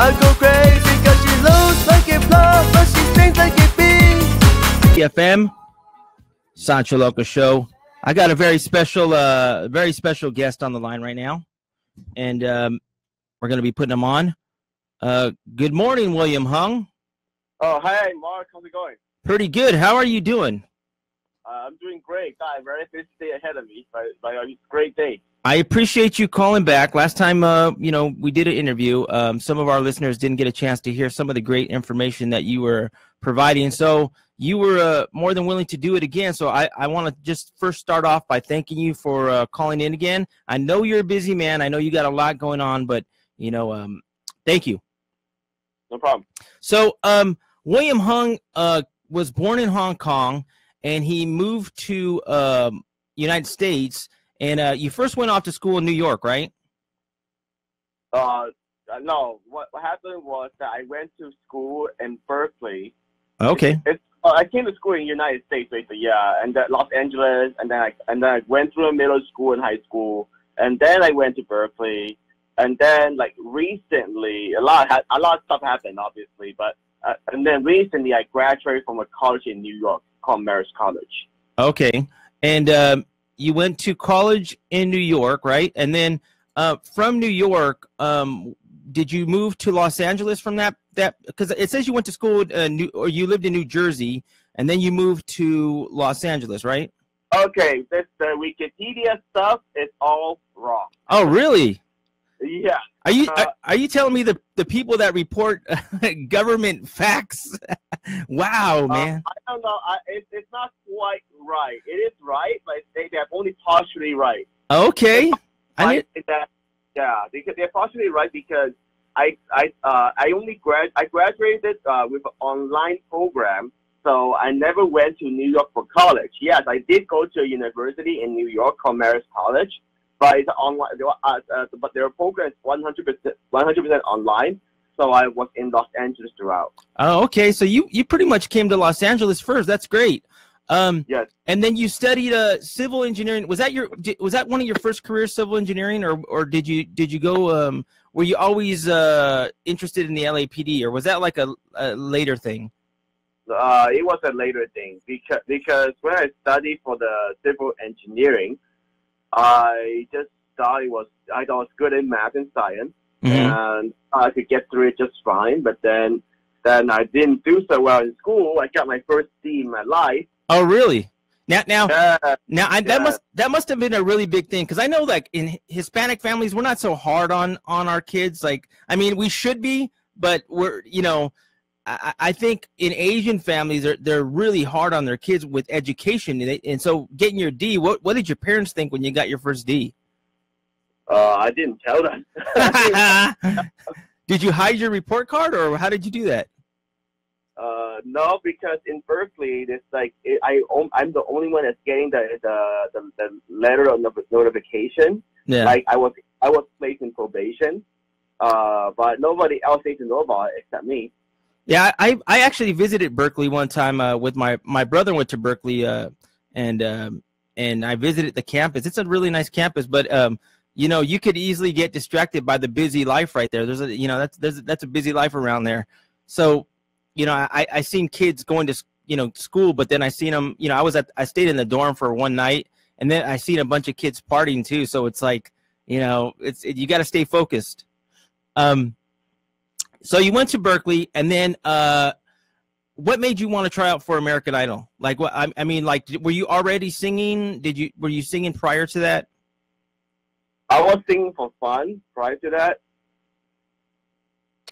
I go crazy cause she looks like a plum, but she stings like a bee. FM, Sancho Loco Show. I got a very special, uh, very special guest on the line right now, and um, we're going to be putting him on. Uh, good morning, William Hung. Oh, hi, Mark. How's it going? Pretty good. How are you doing? Uh, I'm doing great. God, very busy day ahead of me, but, but it's a great day. I appreciate you calling back. Last time, uh, you know, we did an interview. Um, some of our listeners didn't get a chance to hear some of the great information that you were providing. So you were uh, more than willing to do it again. So I, I want to just first start off by thanking you for uh, calling in again. I know you're a busy man. I know you got a lot going on, but you know, um, thank you. No problem. So um, William Hung uh, was born in Hong Kong, and he moved to um, United States. And uh, you first went off to school in New York, right? Uh, no. What, what happened was that I went to school in Berkeley. Okay. It's, uh, I came to school in the United States, basically, yeah, and then Los Angeles, and then I and then I went through middle school and high school, and then I went to Berkeley, and then like recently, a lot ha- a lot of stuff happened, obviously, but uh, and then recently I graduated from a college in New York called Marist College. Okay. And um, you went to college in New York, right? And then uh, from New York, um, did you move to Los Angeles from that? That because it says you went to school, uh, New, or you lived in New Jersey, and then you moved to Los Angeles, right? Okay, this the Wikipedia stuff is all wrong. Oh, really? Yeah. Are you Uh, are, are you telling me the the people that report government facts? Wow, Uh, man. I don't know. I, it, it's not quite right. It is right, but they, they're only partially right. Okay. I that yeah, because they're partially right because I I uh, I only grad I graduated uh, with an online program, so I never went to New York for college. Yes, I did go to a university in New York called Marist College, but it's online. Uh, uh, but their program is one hundred percent one hundred percent online. So I was in Los Angeles throughout. oh, okay. So you you pretty much came to Los Angeles first. That's great. Um, Yes. And then you studied uh, civil engineering. Was that your was that one of your first careers, civil engineering, or or did you did you go? Um, were you always uh, interested in the LAPD, or was that like a, a later thing? uh, it was a later thing because because when I studied for the civil engineering, I just thought it was I thought I was good in math and science, Mm-hmm. and I could get through it just fine. But then then I didn't do so well in school. I got my first D in my life. Oh, really? Now, now, Yeah, now, I, that Yeah. must that must have been a really big thing because I know, like in Hispanic families, we're not so hard on on our kids. Like, I mean, we should be, but we're you know, I, I think in Asian families, they're they're really hard on their kids with education, and, they, and so getting your D. What what did your parents think when you got your first D? Uh, I didn't tell them. did you hide your report card, or how did you do that? Uh, no, because in Berkeley, it's like it, I I'm the only one that's getting the the, the, the letter of not- notification. Yeah. Like I was I was placed in probation, uh, but nobody else needs to know about it except me. Yeah, I I actually visited Berkeley one time uh, with my my brother went to Berkeley uh, and um, and I visited the campus. It's a really nice campus, but um, you know you could easily get distracted by the busy life right there. There's a you know that's there's that's a busy life around there. So you know I I seen kids going to you know school, but then I seen them. You know I was at I stayed in the dorm for one night, and then I seen a bunch of kids partying too. So it's like you know it's it, you got to stay focused. Um, so you went to Berkeley, and then uh, what made you want to try out for American Idol? Like, what I, I mean, like, were you already singing? Did you were you singing prior to that? I was singing for fun prior to that.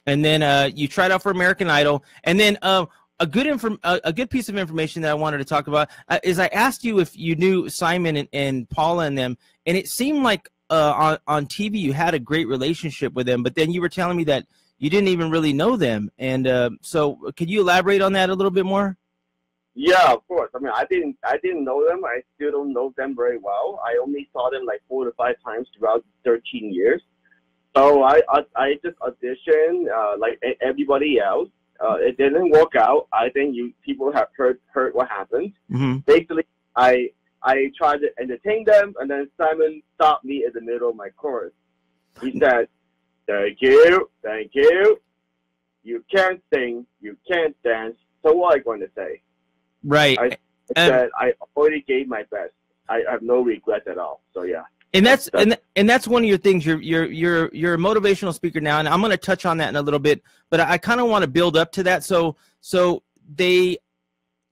And then uh, you tried out for American Idol, and then uh, a good inform- a, a good piece of information that I wanted to talk about uh, is I asked you if you knew Simon and, and Paula and them, and it seemed like uh, on on TV you had a great relationship with them, but then you were telling me that you didn't even really know them, and uh, so could you elaborate on that a little bit more? Yeah, of course. I mean, I didn't I didn't know them. I still don't know them very well. I only saw them like four to five times throughout 13 years. So I I, I just auditioned uh, like everybody else. Uh, it didn't work out. I think you people have heard heard what happened. Mm-hmm. Basically, I I tried to entertain them, and then Simon stopped me in the middle of my chorus. He said, "Thank you, thank you, you can't sing, you can't dance. So what are you going to say? Right. I, I Um, said I already gave my best. I have no regrets at all. So yeah. and that's That's- and, and that's one of your things you're you're you're you're a motivational speaker now and i'm going to touch on that in a little bit but i, I kind of want to build up to that so so they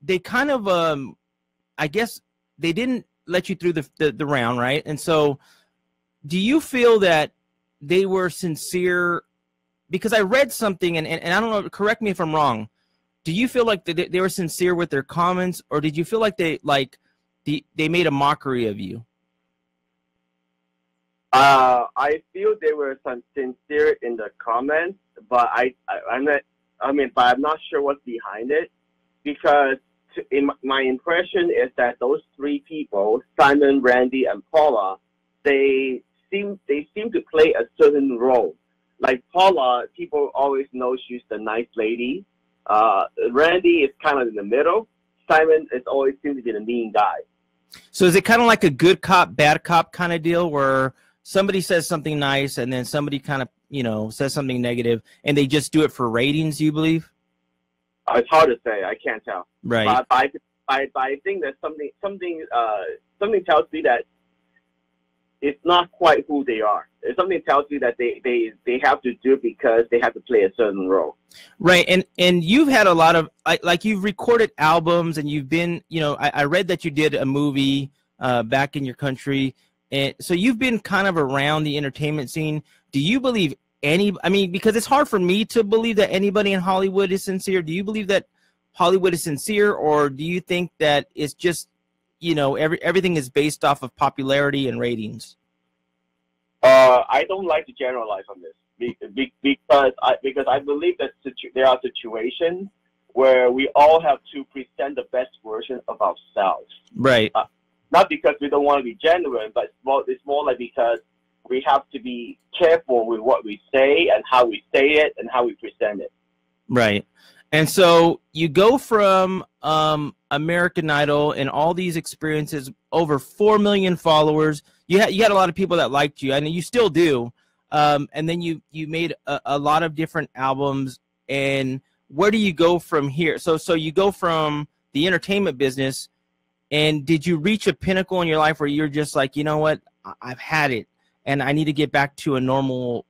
they kind of um i guess they didn't let you through the the, the round right and so do you feel that they were sincere because i read something and, and, and i don't know correct me if i'm wrong do you feel like they, they were sincere with their comments or did you feel like they like the, they made a mockery of you Uh, I feel they were some sincere in the comments, but I, I I'm not. I mean, but I'm not sure what's behind it because to, in my- my impression is that those three people, Simon, Randy, and Paula, they seem they seem to play a certain role. Like Paula, people always know she's the nice lady. Uh, Randy is kind of in the middle. Simon is always seems to be the mean guy. So is it kind of like a good cop, bad cop kind of deal where somebody says something nice and then somebody kind of, you know, says something negative and they just do it for ratings, you believe? Uh, it's hard to say. I can't tell. Right. But, but, I, I, I think that something something uh, something tells me that it's not quite who they are. Something tells me that they, they, they have to do it because they have to play a certain role. Right. And and you've had a lot of like like you've recorded albums and you've been, you know, I, I read that you did a movie uh back in your country. And so you've been kind of around the entertainment scene. Do you believe any I mean, because it's hard for me to believe that anybody in Hollywood is sincere. Do you believe that Hollywood is sincere or do you think that it's just you know, every everything is based off of popularity and ratings? Uh, I don't like to generalize on this be, be, because I because I believe that situ- there are situations where we all have to present the best version of ourselves. Right. Not because we don't want to be genuine, but it's more, it's more like because we have to be careful with what we say and how we say it and how we present it. Right. And so you go from um, American Idol and all these experiences, over four million followers. You had you had a lot of people that liked you, and you still do. Um, and then you you made a, a lot of different albums. And where do you go from here? So so you go from the entertainment business, and did you reach a pinnacle in your life where you're just like, you know what, I- I've had it, and I need to get back to a normal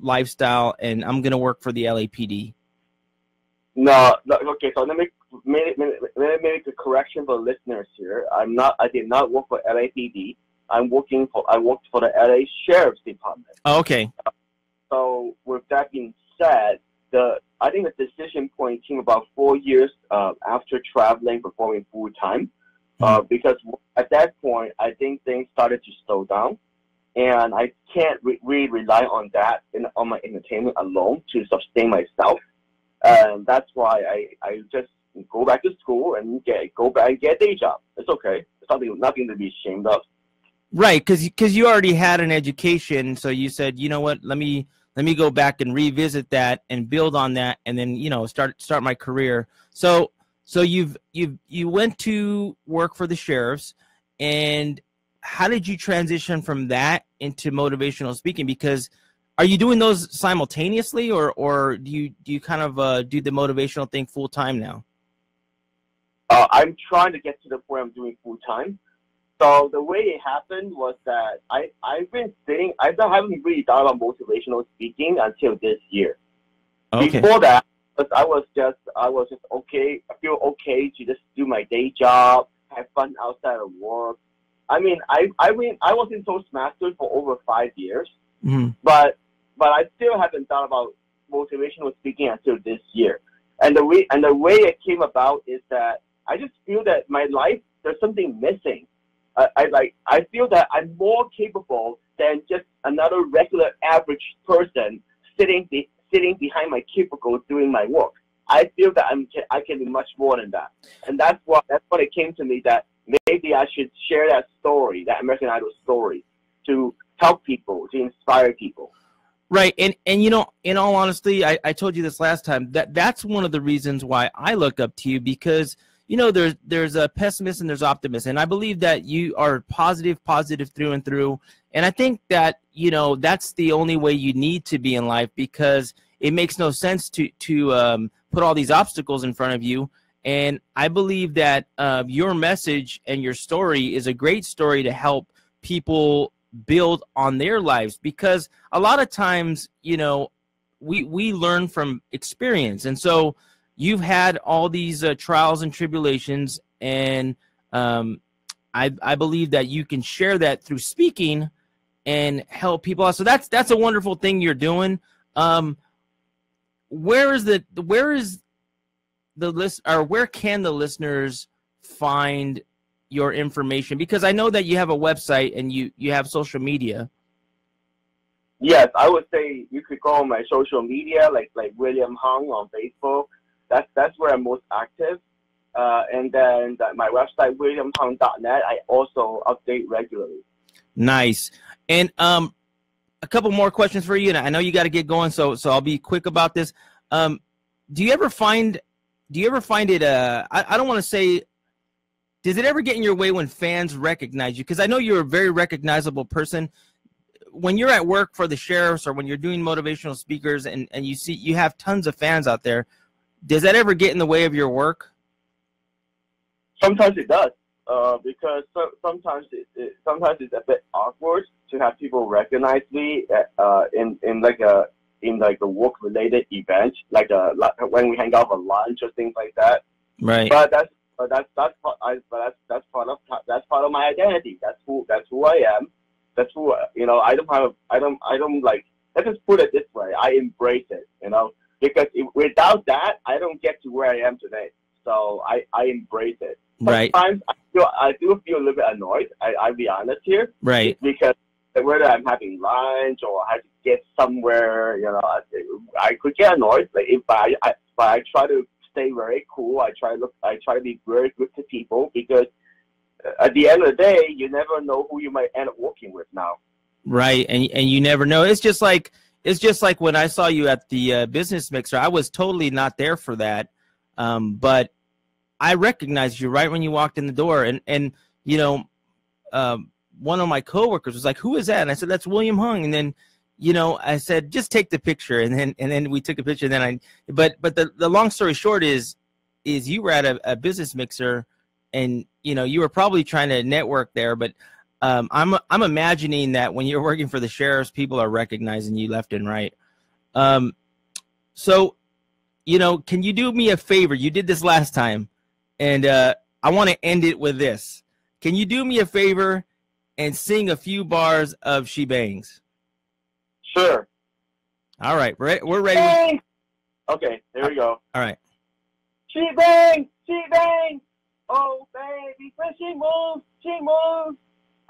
lifestyle, and I'm gonna work for the LAPD. No, no okay. So let me make, let me make a correction for listeners here. I'm not. I did not work for LAPD. I'm working for. I worked for the LA Sheriff's Department. Oh, okay. So with that being said, the I think the decision point came about four years uh, after traveling, performing full time, uh, because at that point I think things started to slow down, and I can't re- really rely on that in, on my entertainment alone to sustain myself, and that's why I, I just go back to school and get go back and get a day job. It's okay. It's something nothing to be ashamed of. Right, because because you already had an education, so you said, you know what, let me let me go back and revisit that and build on that, and then you know start start my career. So so you've you've you went to work for the sheriffs, and how did you transition from that into motivational speaking? Because are you doing those simultaneously, or or do you do you kind of uh, do the motivational thing full time now? Uh, I'm trying to get to the point I'm doing full time. So the way it happened was that I I've been sitting I haven't really done about motivational speaking until this year. Okay. Before that, I was just I was just okay. I feel okay to just do my day job, have fun outside of work. I mean, I I mean I was in Toastmasters for over five years, Mhm. but but I still haven't thought about motivational speaking until this year. And the way and the way it came about is that I just feel that my life there's something missing. I, I like I feel that I'm more capable than just another regular average person sitting be, sitting behind my cubicle doing my work. I feel that I'm I can be much more than that, and that's what that's what it came to me that maybe I should share that story, that American Idol story, to help people, to inspire people. Right, and and you know, in all honesty, I, I told you this last time that that's one of the reasons why I look up to you because you know there's there's a pessimist and there's optimist, and I believe that you are positive, positive through and through, and I think that you know that's the only way you need to be in life because it makes no sense to to um, put all these obstacles in front of you. And I believe that uh, your message and your story is a great story to help people build on their lives because a lot of times, you know, we we learn from experience, and so you've had all these uh, trials and tribulations, and um, I I believe that you can share that through speaking and help people out. So that's that's a wonderful thing you're doing. Um, where is the where is the list or where can the listeners find your information? Because I know that you have a website and you you have social media. Yes, I would say you could go on my social media, like like William Hung on Facebook. That's that's where I'm most active. Uh, and then the, my website williamhung.net. I also update regularly. Nice. And um, a couple more questions for you, and I know you got to get going, so so I'll be quick about this. Um, do you ever find do you ever find it uh I, I don't want to say does it ever get in your way when fans recognize you because i know you're a very recognizable person when you're at work for the sheriffs or when you're doing motivational speakers and, and you see you have tons of fans out there does that ever get in the way of your work? Sometimes it does uh, because so, sometimes it, it, sometimes it's a bit awkward to have people recognize me uh, in in like a in like a work related event like a like when we hang out for lunch or things like that. Right. But that's but that's that's part I, but that's that's part of that's part of my identity. That's who that's who I am. That's who you know I don't have I don't I don't like let's just put it this way. I embrace it you know because if, without that I don't get to where I am today. So I I embrace it. Right. sometimes I feel I do feel a little bit annoyed. I I'll be honest here. Right. Because whether I'm having lunch or I have to get somewhere you know I, I could get annoyed like if I, I but I try to stay very cool. I try to look I try to be very good to people because uh, at the end of the day, you never know who you might end up working with now. Right, and and you never know. It's just like it's just like when I saw you at the uh, business mixer. I was totally not there for that, um, but I recognized you right when you walked in the door, and and you know, um, one of my coworkers was like, "Who is that?" And I said, "That's William Hung." And then, you know, I said, "Just take the picture," and then and then we took a picture. And then I, but but the the long story short is, is you were at a, a business mixer and you know you were probably trying to network there but um, i'm i'm imagining that when you're working for the sheriffs people are recognizing you left and right um, so you know can you do me a favor you did this last time and uh, i want to end it with this can you do me a favor and sing a few bars of she bangs Sure. all right we're, we're ready Bang! Okay, there we go. all right She bangs, she bangs. Oh baby, when she moves, she moves.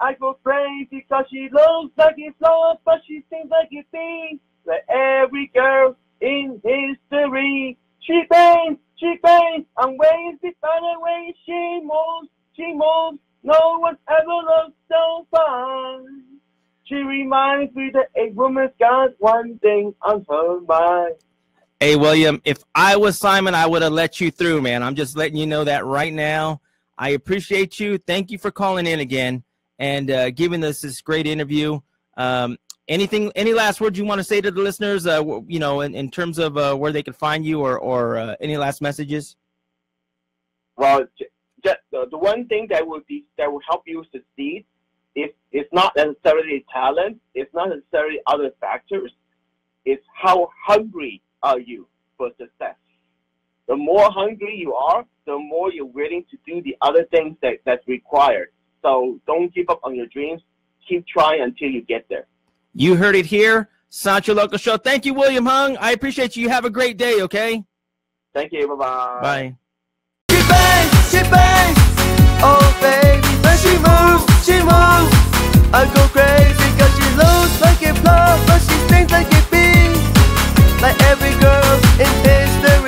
I go crazy cause she looks like it's love, but she seems like it be like every girl in history. She bangs, she bangs, wasted by the way she moves, she moves. No one ever looked so fine. She reminds me that a woman's got one thing on her mind. Hey, William, if I was Simon, I would have let you through, man. I'm just letting you know that right now. I appreciate you. Thank you for calling in again and uh, giving us this great interview. Um, anything, any last words you want to say to the listeners, uh, you know, in, in terms of uh, where they can find you or, or uh, any last messages? Well, the, the one thing that will be that will help you succeed is it's not necessarily talent. It's not necessarily other factors. It's how hungry are you for success. The more hungry you are, the more you're willing to do the other things that, that's required. So don't give up on your dreams. Keep trying until you get there. You heard it here. Sancho Loco Show. Thank you, William Hung. I appreciate you. Have a great day, okay? Thank you. Bye-bye. Bye. She she. Oh, baby. When she she. I go crazy cause she looks like a but she like a bee. Like every girl in history.